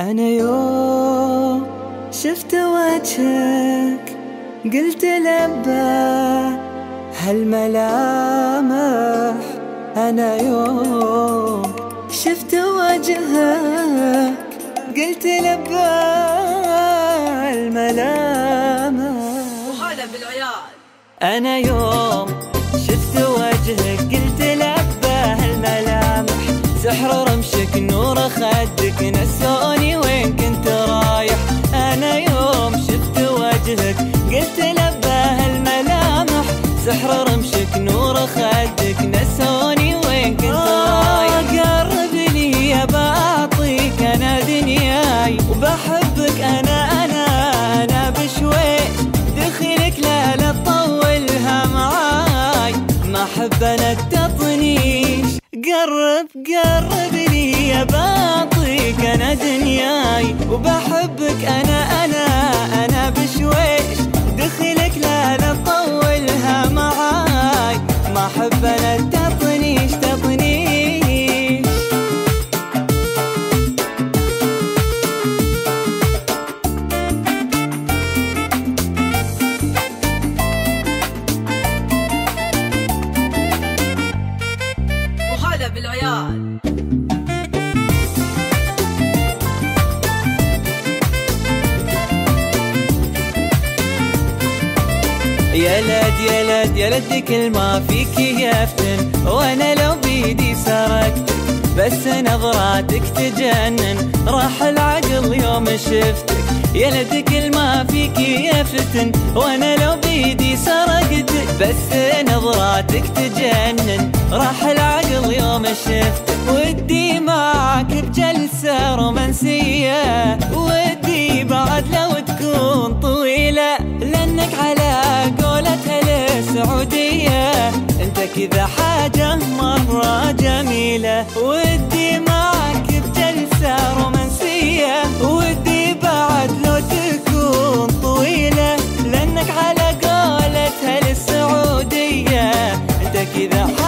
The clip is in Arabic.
أنا يوم شفت وجهك قلت لبى هالملامح أنا يوم شفت وجهك قلت لبى هالملامح وهذا بالعيال. أنا يوم شفت وجهك قلت لبى هالملامح سحر رمشك نور خدك نسوني سحر رمشك نور خدك نسوني وين كنت رايح. قرب لي يا بعطيك أنا دنياي. وبحبك أنا أنا أنا بشويش دخلك لا لا تطولها معاي. ما أحب أنا التطنيش. قرب قرب لي يا بعطيك أنا دنياي. وبحبك أنا أنا يا لد يا لد يا لد كل ما فيك يفتن وأنا لو بيدي سرقتك بس نظراتك تجنن. راح العقل يوم شفتك. يا لد كل ما فيك يفتن وأنا لو بيدي سرقتك بس نظراتك تجنن. راح العقل يوم شفتك. ودي معك بجلسة رومانسية. كذا حاجة مرة جميلة. ودي معك بجلسة رومانسية. ودي بعد لو تكون طويلة. لأنك على قولتها للسعودية. أنت كذا حاجة